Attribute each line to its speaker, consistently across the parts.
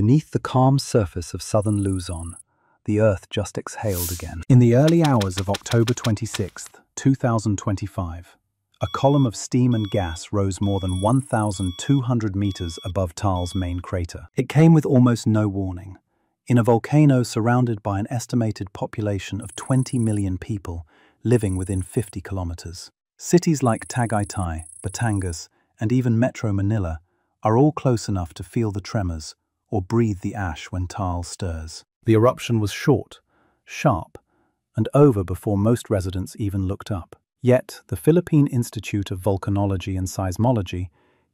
Speaker 1: Beneath the calm surface of southern Luzon, the earth just exhaled again. In the early hours of October 26, 2025, a column of steam and gas rose more than 1,200 meters above Taal's main crater. It came with almost no warning. In a volcano surrounded by an estimated population of 20 million people living within 50 kilometers. Cities like Tagaytay, Batangas, and even Metro Manila are all close enough to feel the tremors or breathe the ash when Taal stirs. The eruption was short, sharp, and over before most residents even looked up. Yet, the Philippine Institute of Volcanology and Seismology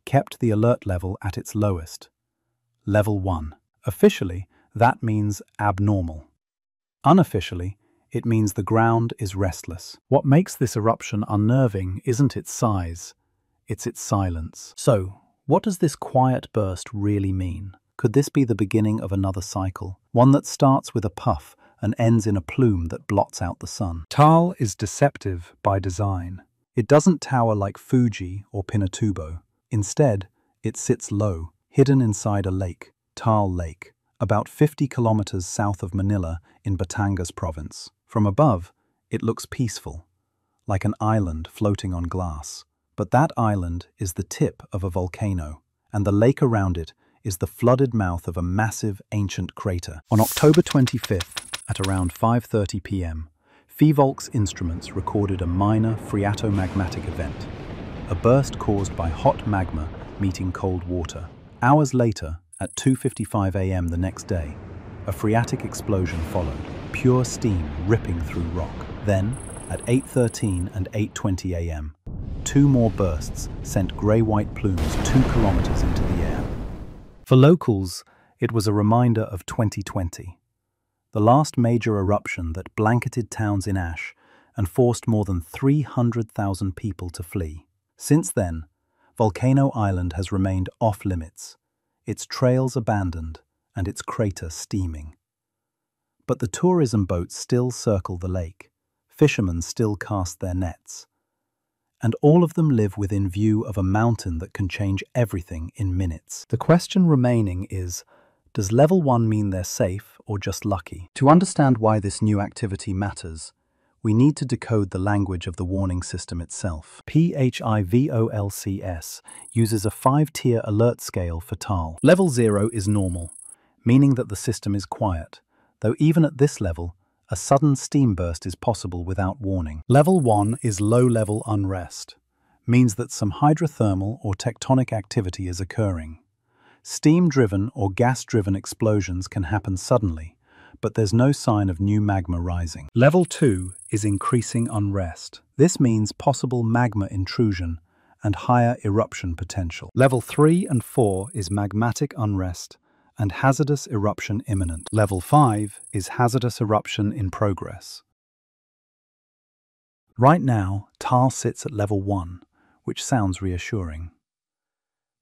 Speaker 1: kept the alert level at its lowest, level 1. Officially, that means abnormal. Unofficially, it means the ground is restless. What makes this eruption unnerving isn't its size, it's its silence. So, what does this quiet burst really mean? Could this be the beginning of another cycle, one that starts with a puff and ends in a plume that blots out the sun? Taal is deceptive by design. It doesn't tower like Fuji or Pinatubo. Instead, it sits low, hidden inside a lake, Taal Lake, about 50 kilometers south of Manila in Batangas province. From above, it looks peaceful, like an island floating on glass. But that island is the tip of a volcano, and the lake around it is the flooded mouth of a massive ancient crater. On October 25th, at around 5.30 pm, PHIVOLCS instruments recorded a minor phreatomagmatic event, a burst caused by hot magma meeting cold water. Hours later, at 2.55 am the next day, a phreatic explosion followed, pure steam ripping through rock. Then, at 8.13 and 8.20 am, two more bursts sent grey-white plumes two kilometers into the air. For locals, it was a reminder of 2020, the last major eruption that blanketed towns in ash and forced more than 300,000 people to flee. Since then, Volcano Island has remained off limits, its trails abandoned and its crater steaming. But the tourism boats still circle the lake, fishermen still cast their nets, and all of them live within view of a mountain that can change everything in minutes. The question remaining is, does level 1 mean they're safe or just lucky? To understand why this new activity matters, we need to decode the language of the warning system itself. PHIVOLCS uses a five-tier alert scale for Taal. Level 0 is normal, meaning that the system is quiet, though even at this level, a sudden steam burst is possible without warning. Level 1 is low-level unrest, means that some hydrothermal or tectonic activity is occurring. Steam-driven or gas-driven explosions can happen suddenly, but there's no sign of new magma rising. Level 2 is increasing unrest. This means possible magma intrusion and higher eruption potential. Level 3 and 4 is magmatic unrest, and hazardous eruption imminent. Level 5 is hazardous eruption in progress. Right now, Taal sits at level 1, which sounds reassuring.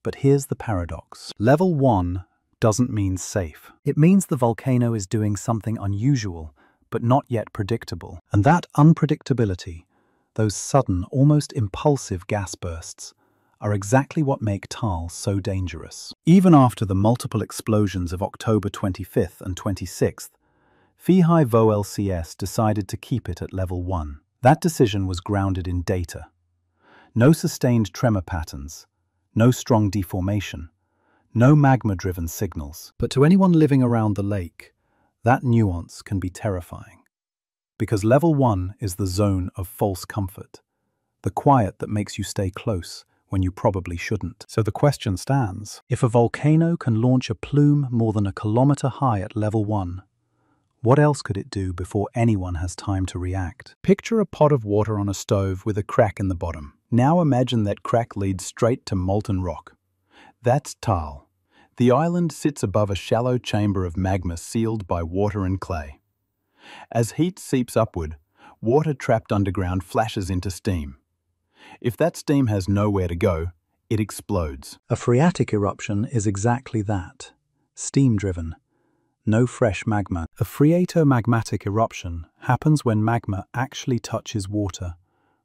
Speaker 1: But here's the paradox. Level 1 doesn't mean safe. It means the volcano is doing something unusual, but not yet predictable. And that unpredictability, those sudden, almost impulsive gas bursts, are exactly what make Taal so dangerous. Even after the multiple explosions of October 25th and 26th, PHIVOLCS decided to keep it at level 1. That decision was grounded in data. No sustained tremor patterns, no strong deformation, no magma-driven signals. But to anyone living around the lake, that nuance can be terrifying. Because level 1 is the zone of false comfort, the quiet that makes you stay close, when you probably shouldn't. So the question stands, if a volcano can launch a plume more than a kilometre high at level 1, what else could it do before anyone has time to react? Picture a pot of water on a stove with a crack in the bottom. Now imagine that crack leads straight to molten rock. That's Taal. The island sits above a shallow chamber of magma sealed by water and clay. As heat seeps upward, water trapped underground flashes into steam. If that steam has nowhere to go, it explodes. A phreatic eruption is exactly that, steam-driven. No fresh magma. A phreatomagmatic eruption happens when magma actually touches water,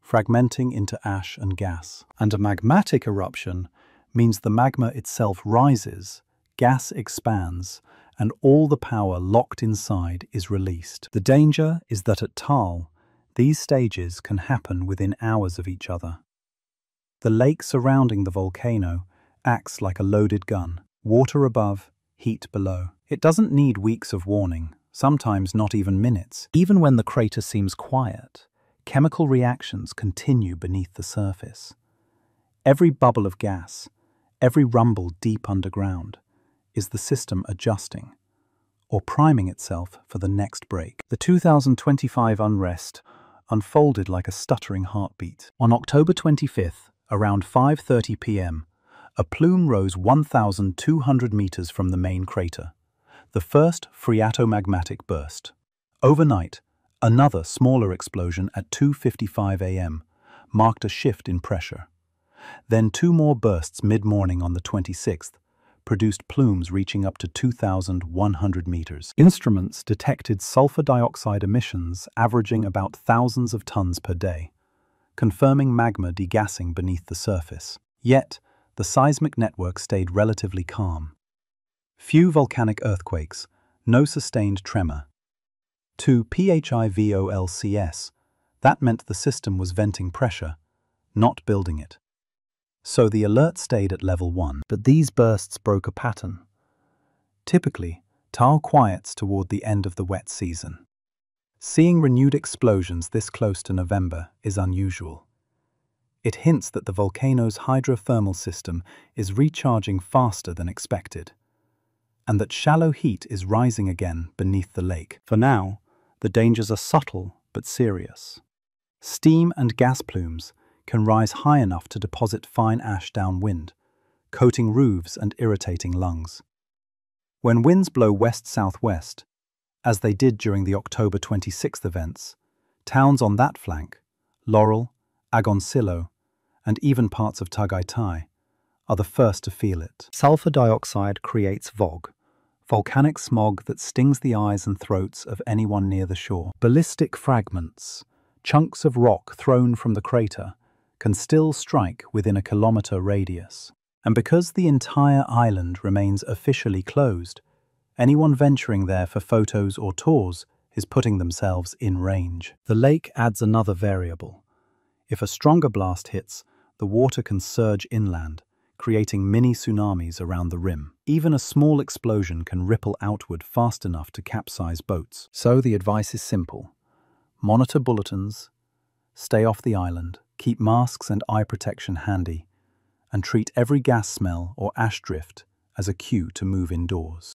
Speaker 1: fragmenting into ash and gas. And a magmatic eruption means the magma itself rises, gas expands and all the power locked inside is released. The danger is that at Taal, these stages can happen within hours of each other. The lake surrounding the volcano acts like a loaded gun, water above, heat below. It doesn't need weeks of warning, sometimes not even minutes. Even when the crater seems quiet, chemical reactions continue beneath the surface. Every bubble of gas, every rumble deep underground, is the system adjusting or priming itself for the next break. The 2025 unrest unfolded like a stuttering heartbeat. On October 25th, around 5:30 p.m., a plume rose 1,200 meters from the main crater, the first phreatomagmatic burst. Overnight, another smaller explosion at 2.55 am marked a shift in pressure. Then two more bursts mid-morning on the 26th produced plumes reaching up to 2,100 meters. Instruments detected sulfur dioxide emissions averaging about thousands of tons per day, confirming magma degassing beneath the surface. Yet, the seismic network stayed relatively calm. Few volcanic earthquakes, no sustained tremor. To PHIVOLCS, that meant the system was venting pressure, not building it. So the alert stayed at level 1, but these bursts broke a pattern. Typically, Taal quiets toward the end of the wet season. Seeing renewed explosions this close to November is unusual. It hints that the volcano's hydrothermal system is recharging faster than expected, and that shallow heat is rising again beneath the lake. For now, the dangers are subtle but serious. Steam and gas plumes can rise high enough to deposit fine ash downwind, coating roofs and irritating lungs. When winds blow west-southwest, as they did during the October 26th events, towns on that flank, Laurel, Agoncillo, and even parts of Tagaytay, are the first to feel it. Sulfur dioxide creates VOG, volcanic smog that stings the eyes and throats of anyone near the shore. Ballistic fragments, chunks of rock thrown from the crater, can still strike within a kilometre radius. And because the entire island remains officially closed, anyone venturing there for photos or tours is putting themselves in range. The lake adds another variable. If a stronger blast hits, the water can surge inland, creating mini tsunamis around the rim. Even a small explosion can ripple outward fast enough to capsize boats. So the advice is simple. Monitor bulletins, stay off the island, keep masks and eye protection handy, and treat every gas smell or ash drift as a cue to move indoors.